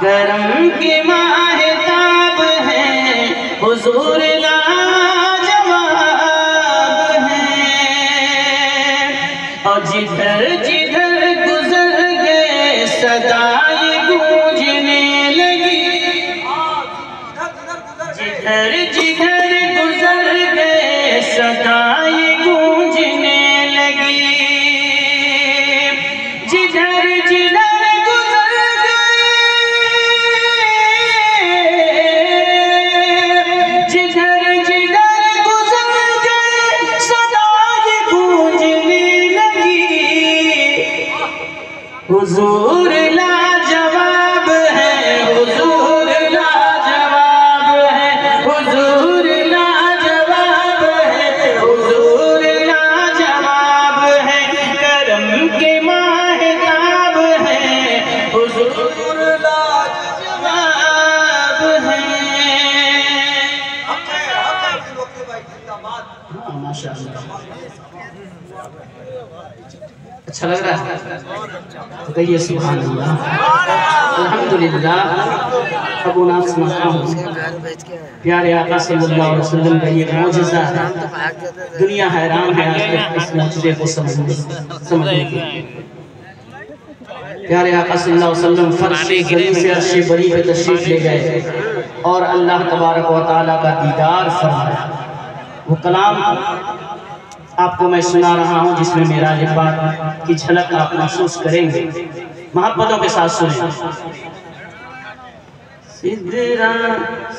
کرم کے ماہتاب ہے۔ حضور ہے حضور اور جدھر جدھر گزر گئے صدائی گونجنے لگی۔ جدھر جدھر گزر گئے صدائی حضور اچھا لگ رہا ہے۔ تو کہیے سبحان اللہ۔ الحمدللہ۔ ابو ناف سمجھتا ہوں پیارے آقا صلی اللہ علیہ وسلم کا یہ معجزہ ہے۔ دنیا حیران ہے، آج تک اس معجزے کو سمجھنے کے پیارے آقا صلی اللہ علیہ وسلم، فرش زمین سے عرش بری پہ تشریف لے گئے۔ اور اللہ تبارک و تعالیٰ کا دیدار فرمایا۔ وہ کلام آپ کو میں سنا رہا ہوں جس میں میرا پاک کی جھلک آپ محسوس کریں گے۔ محبتوں کے ساتھ سنیں۔ سدرا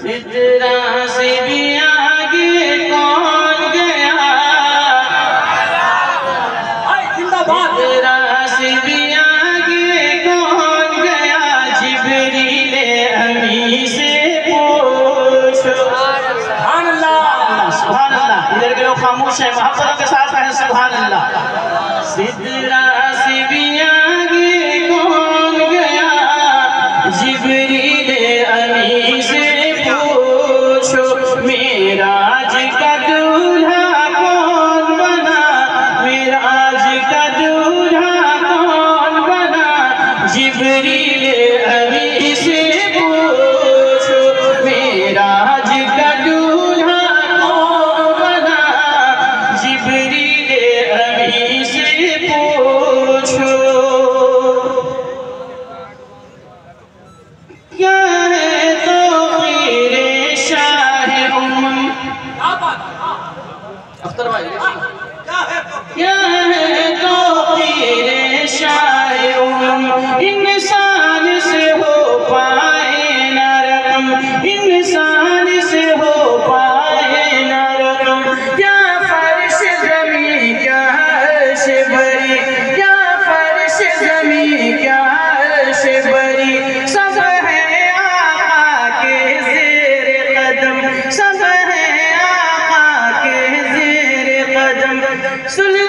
سدرا سے بھی آگے کون گیا؟ سدرا سے بھی آگے کون گیا؟ جبریل امی خاموش ہیں محبت کے ساتھ کہیں سبحان اللہ۔ So